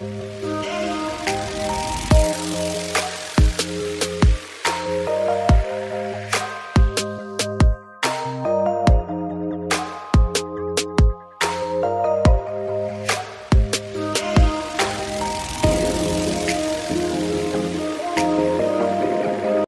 Bye.